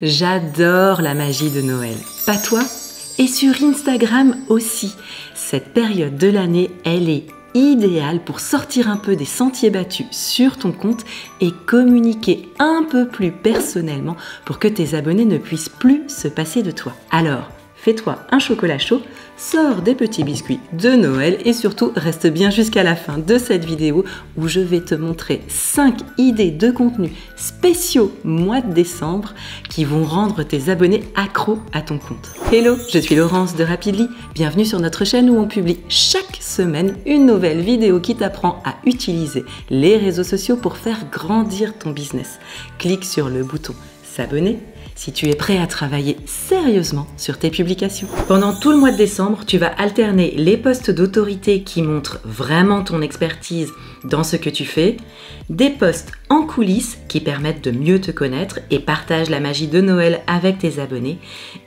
J'adore la magie de Noël. Pas toi Et sur Instagram aussi. Cette période de l'année, elle est idéale pour sortir un peu des sentiers battus sur ton compte et communiquer un peu plus personnellement pour que tes abonnés ne puissent plus se passer de toi. Alors, fais-toi un chocolat chaud, sors des petits biscuits de Noël et surtout reste bien jusqu'à la fin de cette vidéo où je vais te montrer 5 idées de contenu spéciaux mois de décembre qui vont rendre tes abonnés accros à ton compte. Hello, je suis Laurence de Rapidly, bienvenue sur notre chaîne où on publie chaque semaine une nouvelle vidéo qui t'apprend à utiliser les réseaux sociaux pour faire grandir ton business. Clique sur le bouton s'abonner si tu es prêt à travailler sérieusement sur tes publications. Pendant tout le mois de décembre, tu vas alterner les postes d'autorité qui montrent vraiment ton expertise dans ce que tu fais, des postes en coulisses qui permettent de mieux te connaître et partagent la magie de Noël avec tes abonnés,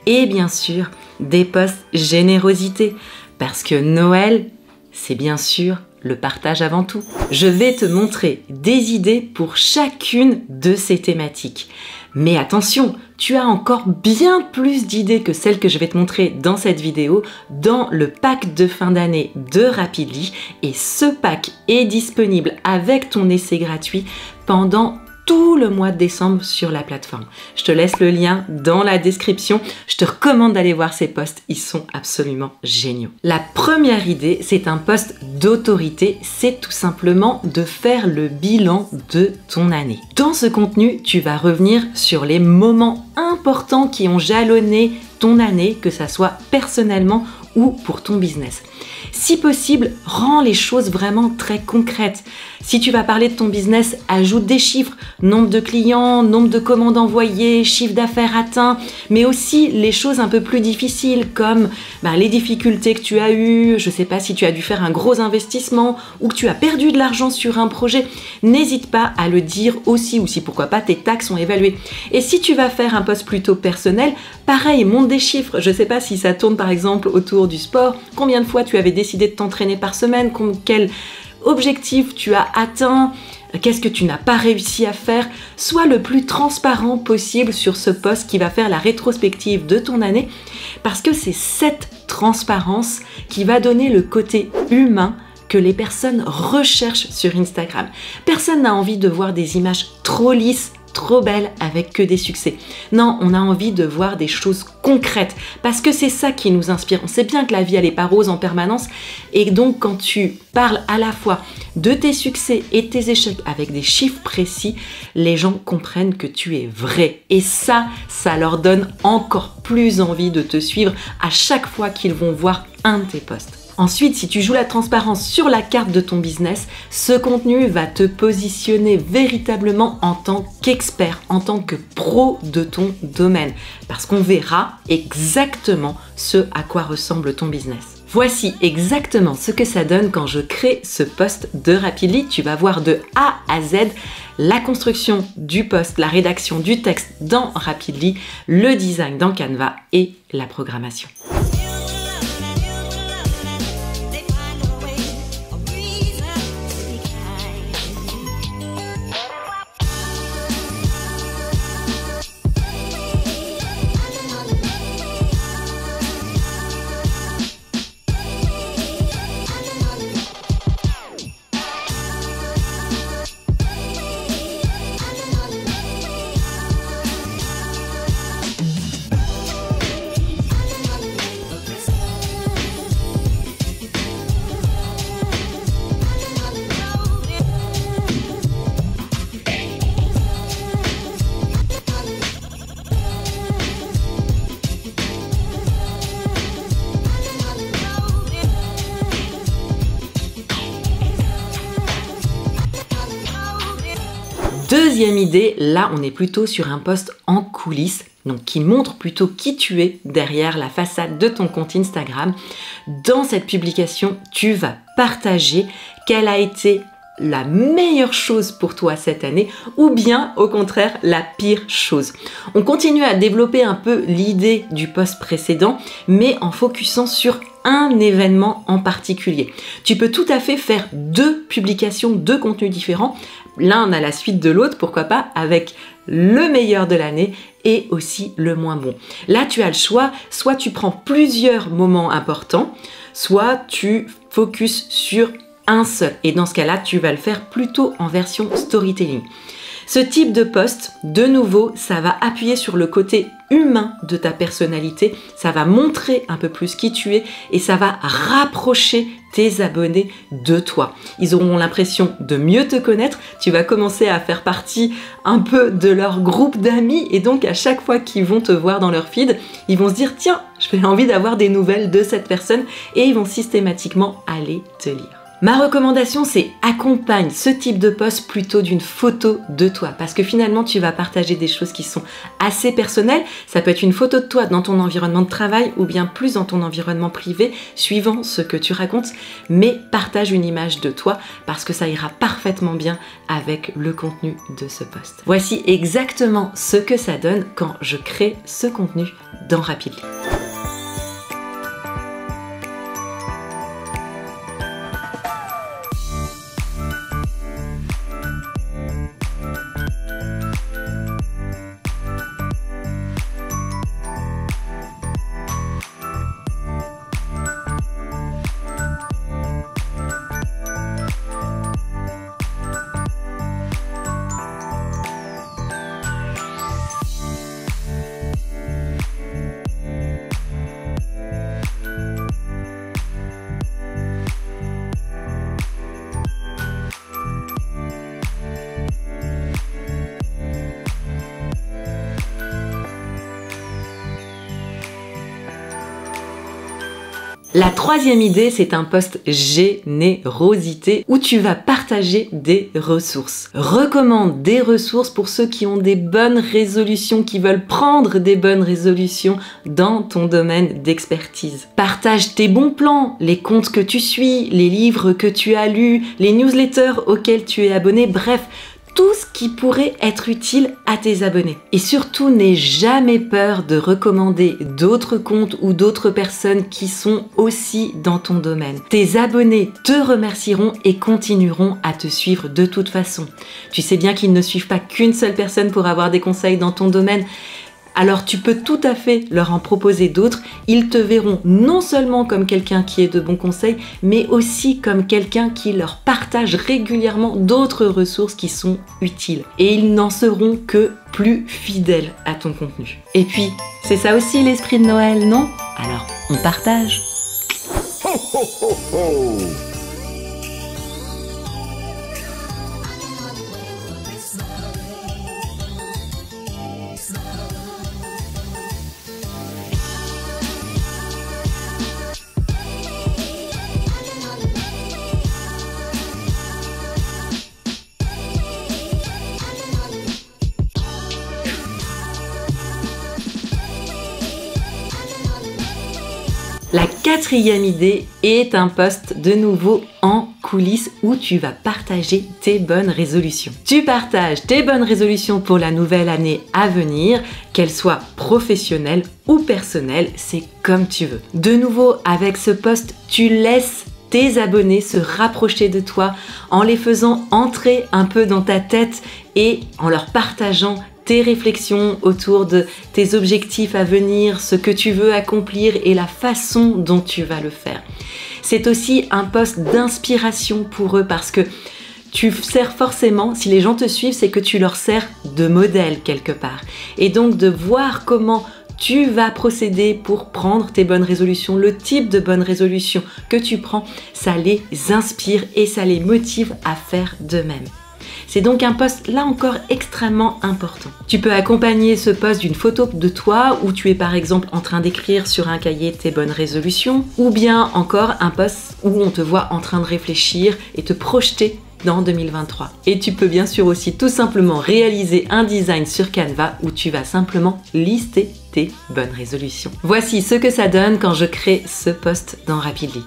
et bien sûr des postes générosité, parce que Noël, c'est bien sûr le partage avant tout. Je vais te montrer des idées pour chacune de ces thématiques. Mais attention, tu as encore bien plus d'idées que celles que je vais te montrer dans cette vidéo dans le pack de fin d'année de Rapidly. Et ce pack est disponible avec ton essai gratuit pendant tout le mois de décembre sur la plateforme. Je te laisse le lien dans la description. Je te recommande d'aller voir ces posts, ils sont absolument géniaux. La première idée, c'est un poste d'autorité, c'est tout simplement de faire le bilan de ton année. Dans ce contenu, tu vas revenir sur les moments importants qui ont jalonné ton année, que ça soit personnellement ou pour ton business. Si possible, rends les choses vraiment très concrètes. Si tu vas parler de ton business, ajoute des chiffres, nombre de clients, nombre de commandes envoyées, chiffre d'affaires atteint, mais aussi les choses un peu plus difficiles comme bah, les difficultés que tu as eues, je ne sais pas si tu as dû faire un gros investissement ou que tu as perdu de l'argent sur un projet. N'hésite pas à le dire aussi ou si pourquoi pas tes taxes sont évaluées. Et si tu vas faire un poste plutôt personnel, pareil, monte des chiffres. Je ne sais pas si ça tourne par exemple autour du sport, combien de fois tu avais décidé de t'entraîner par semaine, quel objectif tu as atteint, qu'est-ce que tu n'as pas réussi à faire, sois le plus transparent possible sur ce poste qui va faire la rétrospective de ton année, parce que c'est cette transparence qui va donner le côté humain que les personnes recherchent sur Instagram. Personne n'a envie de voir des images trop lisses, trop belle avec que des succès. Non, on a envie de voir des choses concrètes parce que c'est ça qui nous inspire. On sait bien que la vie elle pas rose en permanence et donc quand tu parles à la fois de tes succès et tes échecs avec des chiffres précis, les gens comprennent que tu es vrai et ça ça leur donne encore plus envie de te suivre à chaque fois qu'ils vont voir un de tes posts. Ensuite, si tu joues la transparence sur la carte de ton business, ce contenu va te positionner véritablement en tant qu'expert, en tant que pro de ton domaine, parce qu'on verra exactement ce à quoi ressemble ton business. Voici exactement ce que ça donne quand je crée ce poste de Rapidly. Tu vas voir de A à Z la construction du poste, la rédaction du texte dans Rapidly, le design dans Canva et la programmation. Idée, là on est plutôt sur un poste en coulisses, donc qui montre plutôt qui tu es derrière la façade de ton compte Instagram. Dans cette publication, tu vas partager quelle a été la meilleure chose pour toi cette année ou bien au contraire la pire chose. On continue à développer un peu l'idée du poste précédent mais en focusant sur un événement en particulier. Tu peux tout à fait faire deux publications, deux contenus différents l'un à la suite de l'autre, pourquoi pas, avec le meilleur de l'année et aussi le moins bon. Là, tu as le choix, soit tu prends plusieurs moments importants, soit tu focuses sur un seul. Et dans ce cas-là, tu vas le faire plutôt en version storytelling. Ce type de poste, de nouveau, ça va appuyer sur le côté humain de ta personnalité, ça va montrer un peu plus qui tu es et ça va rapprocher tes abonnés de toi. Ils auront l'impression de mieux te connaître, tu vas commencer à faire partie un peu de leur groupe d'amis et donc à chaque fois qu'ils vont te voir dans leur feed, ils vont se dire tiens, j'ai envie d'avoir des nouvelles de cette personne et ils vont systématiquement aller te lire. Ma recommandation, c'est accompagne ce type de poste plutôt d'une photo de toi parce que finalement, tu vas partager des choses qui sont assez personnelles. Ça peut être une photo de toi dans ton environnement de travail ou bien plus dans ton environnement privé, suivant ce que tu racontes, mais partage une image de toi parce que ça ira parfaitement bien avec le contenu de ce poste. Voici exactement ce que ça donne quand je crée ce contenu dans Rapidly. La troisième idée, c'est un post générosité où tu vas partager des ressources. Recommande des ressources pour ceux qui ont des bonnes résolutions, qui veulent prendre des bonnes résolutions dans ton domaine d'expertise. Partage tes bons plans, les comptes que tu suis, les livres que tu as lus, les newsletters auxquels tu es abonné, bref, tout ce qui pourrait être utile à tes abonnés. Et surtout, n'aie jamais peur de recommander d'autres comptes ou d'autres personnes qui sont aussi dans ton domaine. Tes abonnés te remercieront et continueront à te suivre de toute façon. Tu sais bien qu'ils ne suivent pas qu'une seule personne pour avoir des conseils dans ton domaine alors tu peux tout à fait leur en proposer d'autres. Ils te verront non seulement comme quelqu'un qui est de bons conseils, mais aussi comme quelqu'un qui leur partage régulièrement d'autres ressources qui sont utiles. Et ils n'en seront que plus fidèles à ton contenu. Et puis, c'est ça aussi l'esprit de Noël, non? Alors, on partage. La quatrième idée est un post de nouveau en coulisses où tu vas partager tes bonnes résolutions. Tu partages tes bonnes résolutions pour la nouvelle année à venir, qu'elles soient professionnelles ou personnelles, c'est comme tu veux. De nouveau, avec ce post, tu laisses tes abonnés se rapprocher de toi en les faisant entrer un peu dans ta tête et en leur partageant tes réflexions autour de tes objectifs à venir, ce que tu veux accomplir et la façon dont tu vas le faire. C'est aussi un poste d'inspiration pour eux parce que tu sers forcément, si les gens te suivent, c'est que tu leur sers de modèle quelque part. Et donc de voir comment tu vas procéder pour prendre tes bonnes résolutions, le type de bonnes résolutions que tu prends, ça les inspire et ça les motive à faire de même. C'est donc un poste là encore extrêmement important. Tu peux accompagner ce poste d'une photo de toi où tu es par exemple en train d'écrire sur un cahier tes bonnes résolutions ou bien encore un poste où on te voit en train de réfléchir et te projeter dans 2023. Et tu peux bien sûr aussi tout simplement réaliser un design sur Canva où tu vas simplement lister tes bonnes résolutions. Voici ce que ça donne quand je crée ce poste dans Rapidly.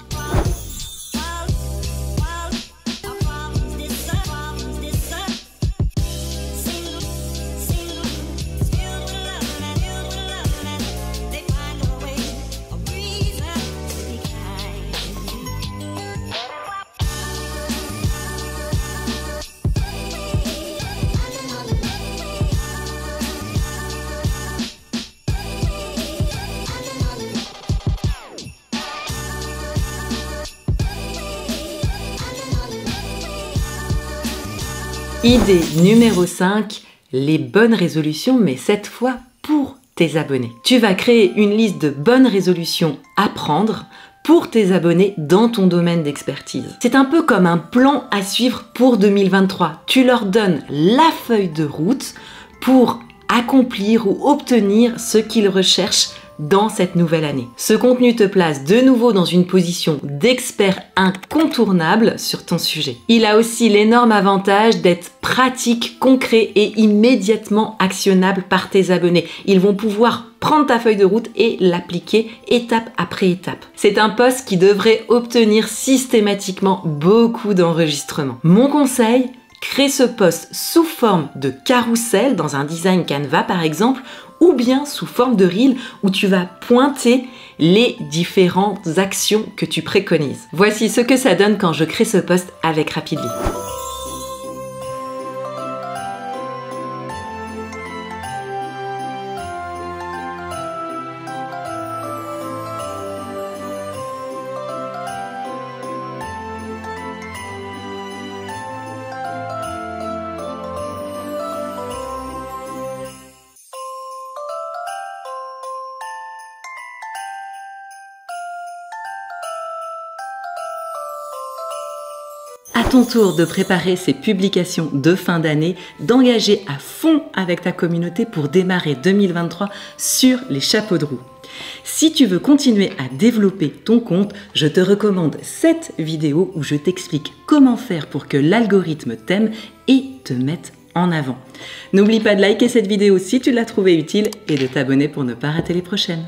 Idée numéro 5, les bonnes résolutions, mais cette fois pour tes abonnés. Tu vas créer une liste de bonnes résolutions à prendre pour tes abonnés dans ton domaine d'expertise. C'est un peu comme un plan à suivre pour 2023. Tu leur donnes la feuille de route pour accomplir ou obtenir ce qu'ils recherchent dans cette nouvelle année. Ce contenu te place de nouveau dans une position d'expert incontournable sur ton sujet. Il a aussi l'énorme avantage d'être pratique, concret et immédiatement actionnable par tes abonnés. Ils vont pouvoir prendre ta feuille de route et l'appliquer étape après étape. C'est un poste qui devrait obtenir systématiquement beaucoup d'enregistrements. Mon conseil, crée ce poste sous forme de carrousel dans un design Canva par exemple ou bien sous forme de reel où tu vas pointer les différentes actions que tu préconises. Voici ce que ça donne quand je crée ce poste avec Rapidly. Tour de préparer ces publications de fin d'année, d'engager à fond avec ta communauté pour démarrer 2023 sur les chapeaux de roue. Si tu veux continuer à développer ton compte, je te recommande cette vidéo où je t'explique comment faire pour que l'algorithme t'aime et te mette en avant. N'oublie pas de liker cette vidéo si tu l'as trouvée utile et de t'abonner pour ne pas rater les prochaines.